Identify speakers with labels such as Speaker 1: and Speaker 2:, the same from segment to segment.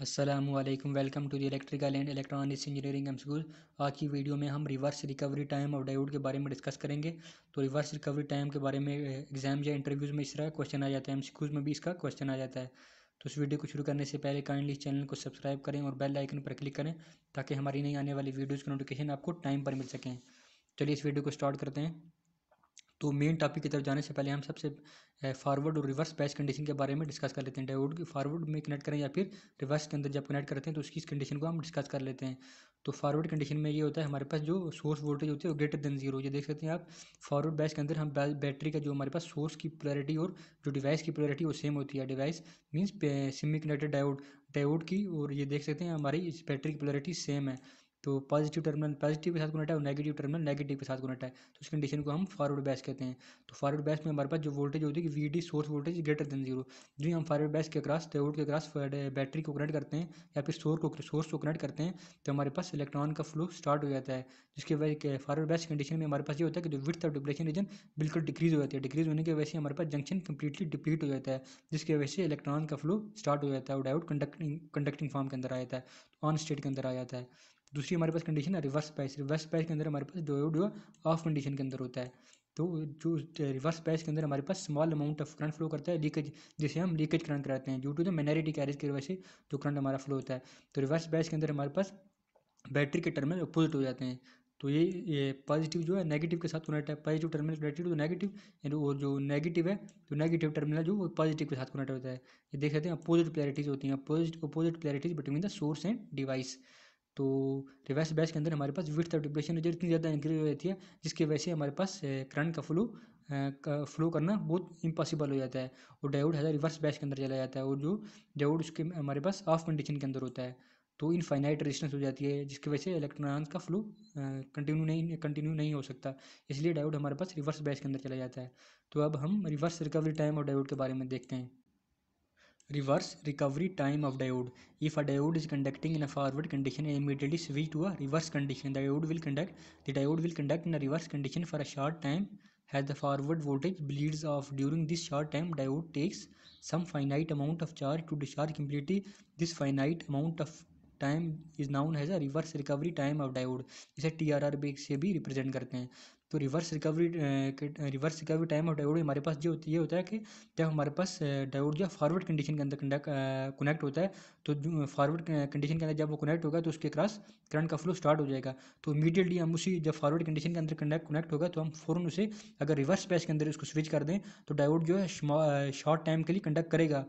Speaker 1: Aslam welcome to the electrical and electronics engineering M school आज की video में हम रिवर्स रिकवरी टाइम और डायोड के बारे में डिस्कस करेंगे। तो रिवर्स रिकवरी टाइम के बारे में एग्ज़ाम या इंटरव्यूज़ में इस तरह क्वेश्चन आ जाता है। एम में भी इसका क्वेश्चन आ जाता है। तो इस वीडियो को शुरू करने से पहले काइंडली चैनल को सब्सक्राइब करें और बेल आइकन पर क्लिक करें ताकि हमारी नई आने वाली वीडियोज़ की नोटिफिकेशन आपको टाइम पर मिल सकें। चलिए इस वीडियो को स्टार्ट करते हैं। तो मेन टॉपिक की तरफ़ जाने से पहले हम सबसे फॉरवर्ड और रिवर्स बैच कंडीशन के बारे में डिस्कस कर लेते हैं। डायोड की फॉरवर्ड में कनेक्ट करें या फिर रिवर्स के अंदर जब कनेक्ट करते हैं तो उसकी इस कंडीशन को हम डिस्कस कर लेते हैं। तो फॉरवर्ड कंडीशन में ये होता है हमारे पास जो सोर्स वोल्टेज होती है वो ग्रेटर देन ज़ीरो देख सकते हैं आप। फॉरवर्ड बैच के अंदर हम बैटरी का जो हमारे पास सोर्स की पोलैरिटी और जो डिवाइस की पोलैरिटी वो सेम होती है। Device means semi connected diode diode की और ये देख सकते हैं हमारी इस बैटरी की पोलैरिटी सेम है। तो पॉजिटिव टर्मिनल पॉजिटिव के साथ कनेक्ट है और नेगेटिव टर्मिनल नेगेटिव के साथ कनेक्ट है। तो इस कंडीशन को हम फॉरवर्ड बैच कहते हैं। तो फॉरवर्ड बैस में हमारे पास जो वोल्टेज होती है कि V D source voltage greater than zero जो हम फॉरवर्ड बैस के क्रॉस डायोड के क्रॉस बैटरी को कनेक्ट करते हैं या फिर सोर्स को सोर्स को कनेक्ट करते हैं तो हमारे पास इलेक्ट्रॉन का फ्लो स्टार्ट हो जाता है। जिसकी वजह फॉरवर्ड बैस कंडीशन में हमारे पास ये होता है कि जो विथ ऑफ़ डिप्रेशन रीजन बिल्कुल डिक्रीज हो जाती है। डिक्रीज होने की वजह से हमारे पास जंक्शन कंप्लीटली डिप्लीट हो जाता है, जिसकी वजह से इलेक्ट्रॉन का फ्लो स्टार्ट हो जाता है और डायोड कंडक्टिंग कंडक्टिंग फॉर्म के अंदर आ जाता है ऑन स्टेट के अंदर आ जाता है। दूसरी हमारे पास कंडीशन है रिवर्स पैच रिवर्स पैच के अंदर हमारे पास डायोड जो ऑफ़ कंडीशन के अंदर होता है। तो जो रिवर्स पैच के अंदर हमारे पास small amount of current flow करता है लीकेज जिसे हम लीकेज करंट कराते हैं due to the minority carriage की वजह से जो करंट हमारा फ्लो होता है। तो रिवर्स पैच के अंदर हमारे पास बैटरी के टर्मिनल अपोजिट हो जाते हैं। तो ये ये पॉजिटिव जो है नेगेटिव के साथ कनेक्ट है positive terminal connected to negative और जो नेगेटिव है तो नेगेटिव टर्मिनल जो, वो पॉजिटिव के साथ कनेक्ट होता है। ये देख सकते हैं अपोजिट प्लेरिटीज होती हैं। Opposite opposite polarities between the source and device तो रिवर्स बैच के अंदर हमारे पास विथ ऑफ़ डिप्रेशन रेजर इतनी ज़्यादा इंक्रीज हो जाती है, जिसकी वजह से हमारे पास करंट का फ्लो फ्लो करना बहुत इम्पॉसिबल हो जाता है और डायोड है रिवर्स बैच के अंदर चला जाता है और जो डायोड उसके हमारे पास ऑफ़ कंडीशन के अंदर होता है तो इनफाइनाइट रेजिस्टेंस हो जाती है, जिसकी वजह से इलेक्ट्रॉन का फ्लो कंटिन्यू नहीं कंटिन्यू नहीं हो सकता। इसलिए डायोड हमारे पास रिवर्स बैच के अंदर चला जाता है। तो अब हम रिवर्स रिकवरी टाइम और डायोड के बारे में देखते हैं। Reverse recovery time of diode. If a diode is conducting in a forward condition and immediately switch to a reverse condition. The diode will conduct the diode will conduct in a reverse condition for a short time. As the forward voltage bleeds off during this short time diode takes some finite amount of charge to discharge completely. This finite amount of time is known as a reverse recovery time of diode इसे T R R B से भी represent करते हैं। तो reverse recovery reverse recovery time of diode हमारे पास जो ये होता है कि जब हमारे पास डायोड जो फॉरवर्ड कंडीशन के अंदर कनेक्ट होता है तो फॉरवर्ड कंडीशन के अंदर जब वो कनेक्ट होगा तो उसके क्रॉस करंट का फ्लो स्टार्ट हो जाएगा। तो इमीडिएटली हम उसी, जब फॉरवर्ड कंडीशन के अंदर कनेक्ट होगा तो हम फ़ौरन उसे, अगर रिवर्स पैच के अंदर उसको स्विच कर दें तो डायोड जो है शॉर्ट टाइम के लिए कंडक्ट करेगा।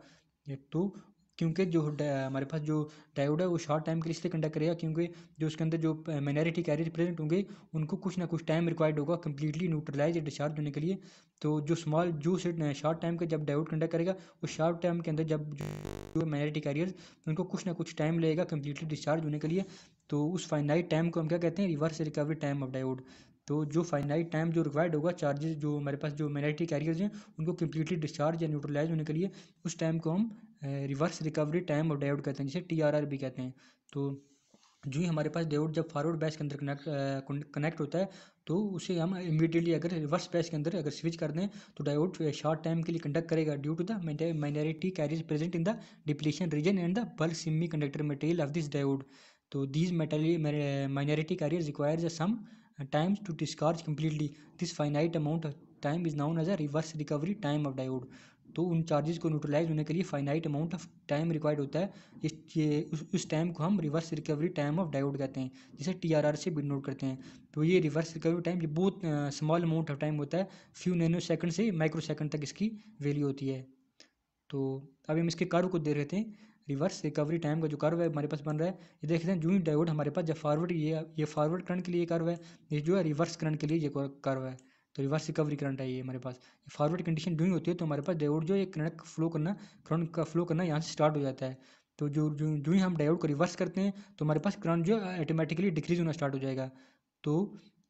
Speaker 1: तो क्योंकि जो हमारे पास जो डायोड है, वो शॉर्ट टाइम के लिए इसलिए कंडक्ट करेगा क्योंकि जो उसके अंदर जो माइनॉरिटी कैरियर प्रेजेंट होंगे, उनको कुछ ना कुछ टाइम रिक्वायर्ड होगा कम्प्लीटली न्यूट्रलाइज डिस्चार्ज होने के लिए। तो जो स्मॉल जो शॉर्ट टाइम के जब डायोड कंडक्ट करेगा, उस शॉर्ट टाइम के अंदर जब जो माइनॉरिटी कैरियर उनको कुछ ना कुछ टाइम लगेगा कम्प्लीटली डिस्चार्ज होने के लिए। तो उस फाइनाइट टाइम को हम क्या कहते हैं? Reverse recovery time of diode. तो जो फाइनाइट टाइम जो रिक्वायर्ड होगा चार्जेस जो हमारे पास जो माइनॉरिटी कैरियर्स हैं, उनको कम्प्लीटली डिस्चार्ज या न्यूट्रलाइज होने के लिए उस टाइम को हम reverse recovery time of diode कहते हैं, जिसे टी आर आर भी कहते हैं। तो जो ही हमारे पास डायोड जब फॉरवर्ड बैच के अंदर कनेक्ट कनेक्ट होता है तो उसे हम इमीडिएटली अगर रिवर्स बैच के अंदर अगर स्विच कर दें तो डायोड शॉर्ट टाइम के लिए कंडक्ट करेगा due to the minority carriage present in the depletion region and the bulk semi conductor material of this diode तो these material minority carrier requires some times to discharge completely. This finite amount of time is known as a reverse recovery time of diode. तो उन charges को neutralise होने के लिए finite amount of time required होता है। इस ये उस, उस टाइम को हम reverse recovery time of diode कहते हैं जिसे टी आर आर से भी नोट करते हैं। तो ये रिवर्स रिकवरी टाइम ये बहुत स्मॉल अमाउंट ऑफ़ टाइम होता है। फ्यू नैनो सेकंड से माइक्रो सेकंड तक इसकी वैल्यू होती है। तो अब हम इसके कार्व को दे रहे थे। रिवर्स रिकवरी टाइम का जो कर्व है, हमारे पास बन रहा है। ये देख रहे हैं जो ही डायोड हमारे पास जब फॉरवर्ड ये ये फॉरवर्ड करंट के लिए कर्व है, ये जो है रिवर्स करंट के लिए ये कर्व है। तो रिवर्स रिकवरी करंट है ये हमारे पास। फॉरवर्ड कंडीशन जो ही होती है तो हमारे पास डायोड जो है करंट फ्लो करना करंट का फ्लो करना यहाँ से स्टार्ट हो जाता है। तो जो जो जो ही हम डायोड को रिवर्स करते हैं तो हमारे पास करंट जो ऑटोमेटिकली डिक्रीज होना स्टार्ट हो जाएगा। तो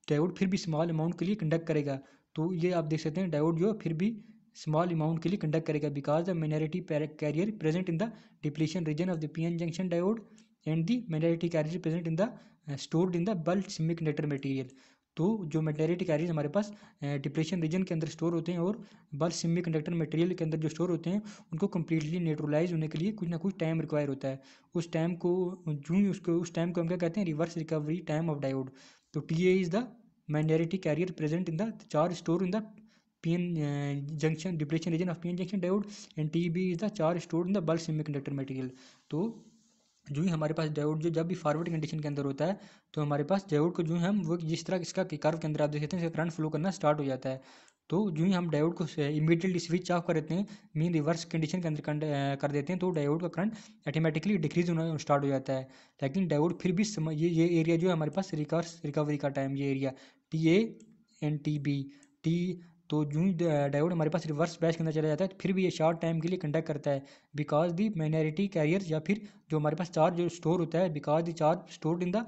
Speaker 1: डायोड फिर भी स्मॉल अमाउंट के लिए कंडक्ट करेगा। तो ये आप देख सकते हैं, डायोड जो फिर भी स्मॉल अमाउंट के लिए कंडक्ट करेगा because the minority carrier present in the depletion region of the P N junction diode and the minority carrier present in the stored in the bulk conductor material तो जो मेटेरिटी career हमारे पास depression reason के अंदर store होते हैं और bulk Simi conductor material के अंदर जो स्टोर होते हैं, उनको कम्प्लीटली न्यूट्रलाइज होने के लिए कुछ ना कुछ टाइम रिक्वायर होता है। उस टाइम को जो ही उसको, उस टाइम को हम क्या कहते हैं? Reverse recovery time of diode तो T A is the minority carrier present in the charge store in the PN uh, junction depletion region of PN junction diode and TB is the charge stored in the bulk semiconductor material. तो जो ही हमारे पास diode जो जब भी forward condition के अंदर होता है तो हमारे पास डायोड को जो है हम वो जिस तरह इसका कर्व के अंदर आप देख सकते हैं करंट फ्लो करना स्टार्ट हो जाता है। तो जो ही हम डायोड को इमीडिएटली स्विच ऑफ़ कर देते हैं मीन रिवर्स कंडीशन के अंदर कर देते हैं तो डायोड का करंट ऑटोमेटिकली डिक्रीज होना स्टार्ट हो जाता है। लेकिन डायोड फिर भी ये ये एरिया जो है हमारे पास रिकर्स रिकवरी का टाइम ये area T A and T B T तो जो ही डायोड हमारे पास रिवर्स बैच के अंदर चला जाता है फिर भी ये शॉर्ट टाइम के लिए कंडक्ट करता है। बिकॉज़ दी माइनॉरिटी कैरियर या फिर जो हमारे पास चार्ज जो स्टोर होता है because the charge stored in the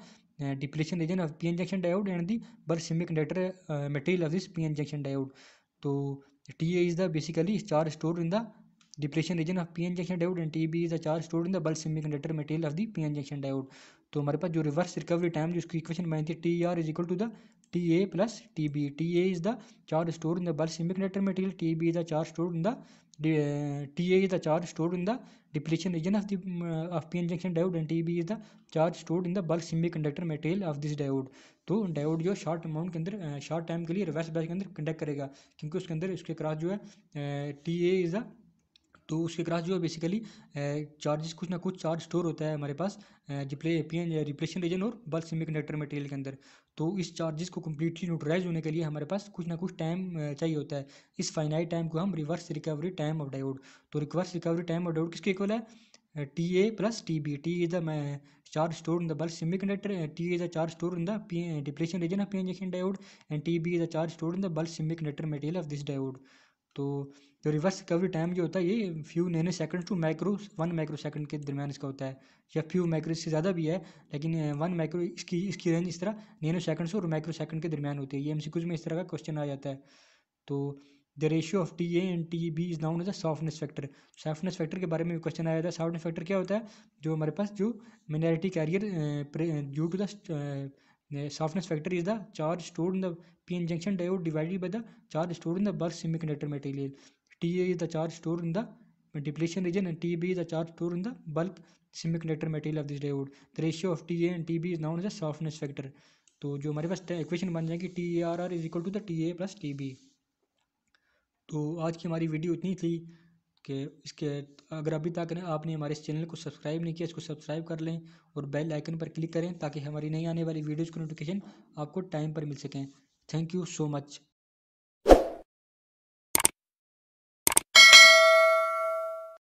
Speaker 1: depletion region of P N diode and the bar semi conductor material of this P N diode तो T A is the basically charge store in the depression region of P N junction diode and T B is the charge store in the bulk semi conductor material of the P N junction diode तो हमारे पास जो reverse recovery time जो उसकी equation बनी थी T R is equal to the T A plus T B T A is the charge store in the bulk semiconductor material T B is the charge store in the T A is the charge store in the depletion region of the of P N junction diode and T B is the charge store in the bulk semiconductor material of this diode तो diode जो short amount के अंदर short time के लिए reverse bias के अंदर conduct करेगा, क्योंकि उसके अंदर, उसके क्रॉस जो है टी ए इज़ द तो उसके क्रॉस जो है बेसिकली चार्जेस कुछ ना कुछ चार्ज स्टोर होता है हमारे पास जिप्ले पी एन रिप्लेशन रीजन और बल्क सेमी कंडक्टर मटेरियल के अंदर। तो इस चार्जेस को कम्प्लीटली न्यूट्रलाइज होने के लिए हमारे पास कुछ ना कुछ टाइम चाहिए होता है। इस फाइनाइट टाइम को हम reverse recovery time of diode तो reverse recovery time of diode किसके इक्वल है? T A plus T B T is the charge store in the bulk semi conductor T is the charge store in the P depression region of P injection diode and T B is the charge store in the bulk semi conductor material of this diode तो जो reverse recovery time जो होता है, ये few nano second to micro one micro second के दरमियान इसका होता है। या फ्यू माइक्रो से ज़्यादा भी है, लेकिन वन माइक्रो इसकी इसकी रेंज इस तरह नैनो सेकंड से और माइक्रो सेकंड के दरमियान होती है। ये एम में इस तरह का क्वेश्चन आ जाता है। तो the ratio of T A and T B is known as a softness factor softness factor के बारे में भी क्वेश्चन आया था। सॉफ्टनेस फैक्टर क्या होता है? जो हमारे पास जो minority carrier due to the softness factor is the charge stored in the p-n junction diode divided by the charge stored in the bulk semiconductor material Ta is the charge stored in the depletion region and Tb is the charge stored in the bulk semiconductor material of this diode. The ratio of Ta and Tb is known as the softness factor. तो जो हमारे पास equation बन जाएगी T R R is equal to the T A plus T B तो आज की हमारी video इतनी थी कि इसके अगर अभी तक आपने हमारे इस चैनल को सब्सक्राइब नहीं किया, इसको सब्सक्राइब कर लें और बेल आइकन पर क्लिक करें ताकि हमारी नई आने वाली वीडियोज़ की नोटिफिकेशन आपको टाइम पर मिल सकें। Thank you so much.